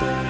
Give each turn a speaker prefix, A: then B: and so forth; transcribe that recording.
A: Bye.